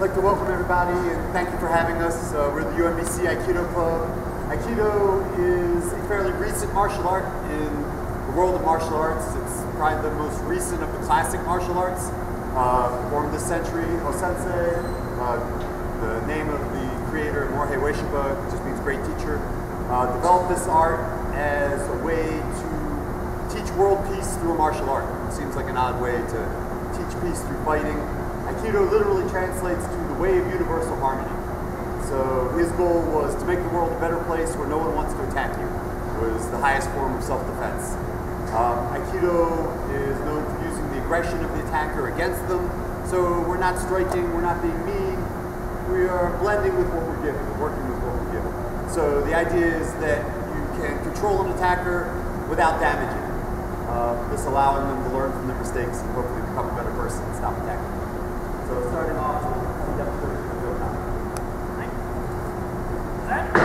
I'd like to welcome everybody and thank you for having us. Uh, we're the UMBC Aikido Club. Aikido is a fairly recent martial art in the world of martial arts. It's probably the most recent of the classic martial arts. Uh, formed this century, Osensei, uh, the name of the creator, Morihei Ueshiba, just means great teacher, uh, developed this art as a way to teach world peace through a martial art. It seems like an odd way to teach peace through fighting. Aikido literally translates to the way of universal harmony. So his goal was to make the world a better place where no one wants to attack you. It was the highest form of self-defense. Um, Aikido is known for using the aggression of the attacker against them. So we're not striking, we're not being mean. We are blending with what we're given, working with what we're given. So the idea is that you can control an attacker without damaging. Uh, this allowing them to learn from their mistakes and hopefully become a better person and stop attacking. So starting off. With the depth of Yokai. This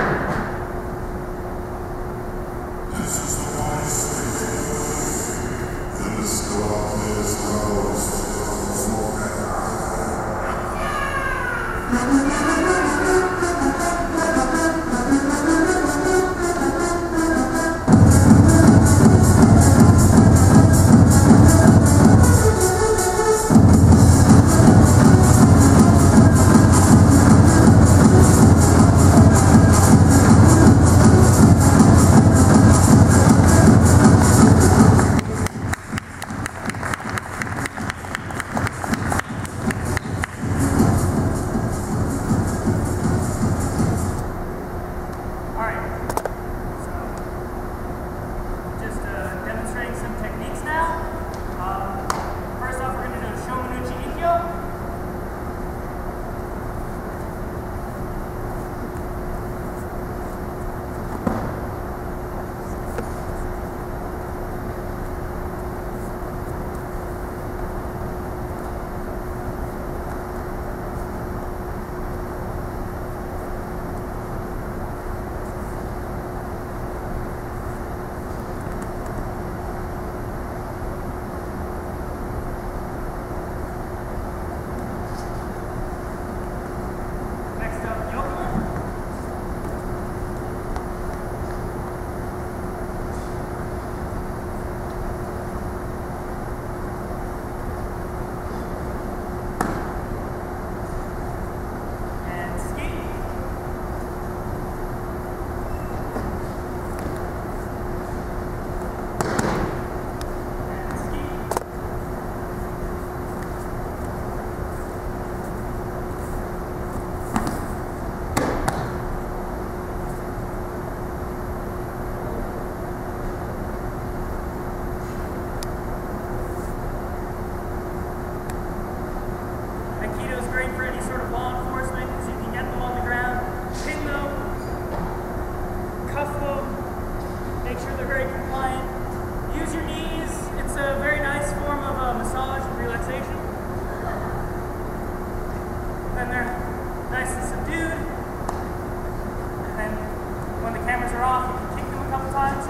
are off, you can kick them a couple times.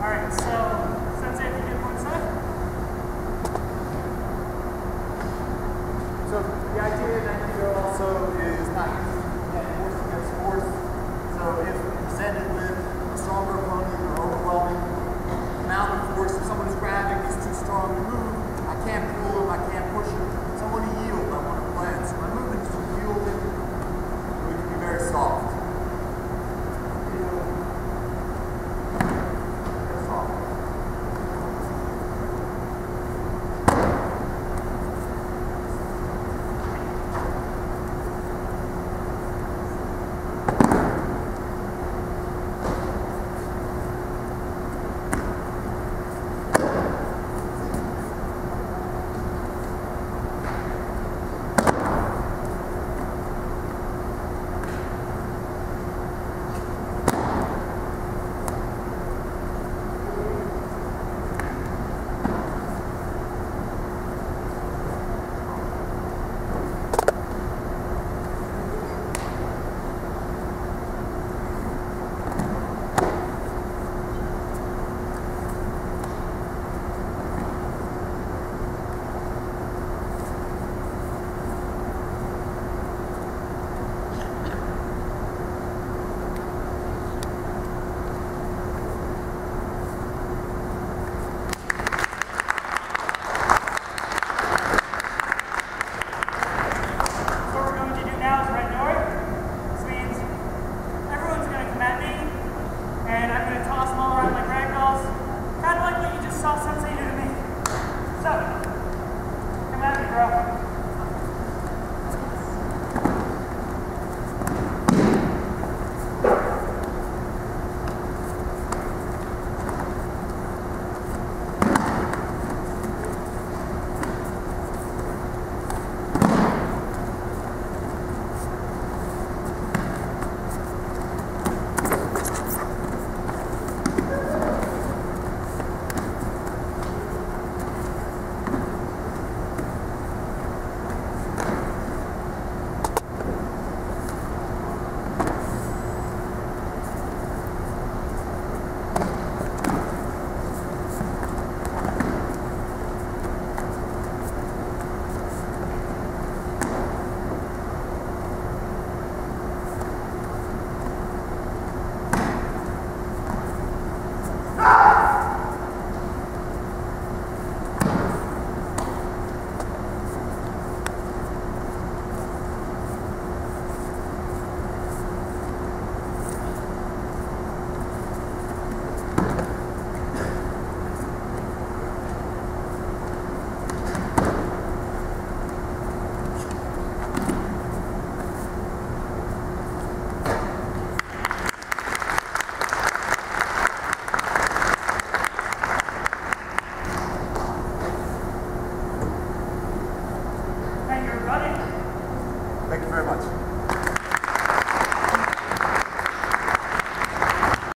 All right, so Sensei, if you get